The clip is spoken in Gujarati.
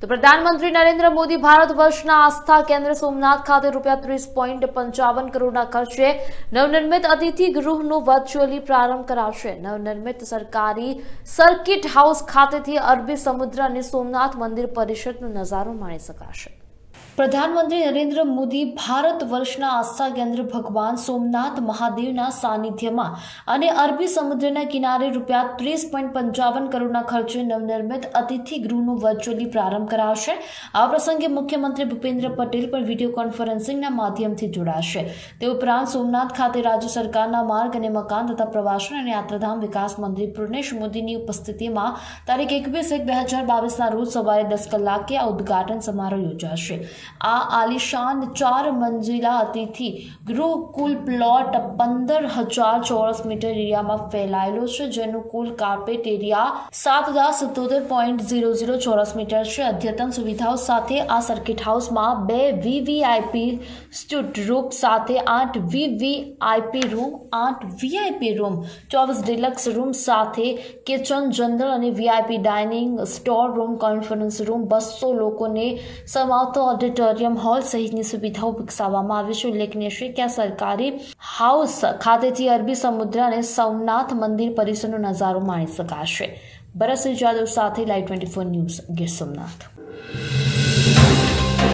તો પ્રધાનમંત્રી નરેન્દ્ર મોદી ભારત વર્ષના આસ્થા કેન્દ્ર સોમનાથ ખાતે રૂપિયા ત્રીસ પોઈન્ટ પંચાવન કરોડના ખર્ચે નવનિર્મિત અતિથિ ગૃહનો વર્ચ્યુઅલી પ્રારંભ કરાવશે. નવનિર્મિત સરકારી સર્કિટ હાઉસ ખાતેથી અરબી સમુદ્ર અને સોમનાથ મંદિર પરિષદનો નજારો માણી શકાશે. પ્રધાનમંત્રી નરેન્દ્ર મોદી ભારત વર્ષના આસ્થા કેન્દ્ર ભગવાન સોમનાથ મહાદેવના સાનિધ્યમાં અને અરબી સમુદ્રના કિનારે રૂપિયા ત્રીસ પોઈન્ટ પંચાવન કરોડના ખર્ચે નવનિર્મિત અતિથિ ગૃહનો વર્ચ્યુઅલી પ્રારંભ કરાવશે આ પ્રસંગે મુખ્યમંત્રી ભૂપેન્દ્ર પટેલ પણ વીડિયો કોન્ફરન્સિંગના માધ્યમથી જોડાશે. તે ઉપરાંત સોમનાથ ખાતે રાજ્ય સરકારના માર્ગ અને મકાન તથા પ્રવાસન અને યાત્રાધામ વિકાસ મંત્રી પૂર્ણેશ મોદીની ઉપસ્થિતિમાં તારીખ એકવીસ એક બે હજાર બાવીસના રોજ સવારે દસ કલાકે આ ઉદઘાટન સમારોહ યોજાશે. આ આલિશાન ચાર મંજિલા અતિથિ ગૃહ કુલ પ્લોટ પંદર હજાર ચોરસ મીટર એરિયામાં ફેલાયેલો છે જેનું કુલ કાર્પેટ એરિયા સાત હજાર સિત્તોતેર પોઈન્ટ ઝીરો ઝીરો ચોરસ મીટર છે અદ્યતન સુવિધાઓ સાથે આ સર્કિટ હાઉસમાં બે વીવીઆઈપી સ્ટુટ રૂમ સાથે આઠ વીવીઆઈપી રૂમ આઠ વીઆઈપી રૂમ ચોવીસ ડિલક્સ રૂમ સાથે કિચન જનરલ અને VIP dining store room conference room બસો લોકોને સમાવતો ઓડિટોરિયમ હોલ સહિતની સુવિધાઓ વિકસાવવામાં આવી છે ઉલ્લેખનીય છે કે આ સરકારી હાઉસ ખાતેથી અરબી સમુદ્ર અને સોમનાથ મંદિર પરિસરનો નજારો માણી શકાશે ભરતસિંહ જાદવ સાથે live twenty four news Gir Somnath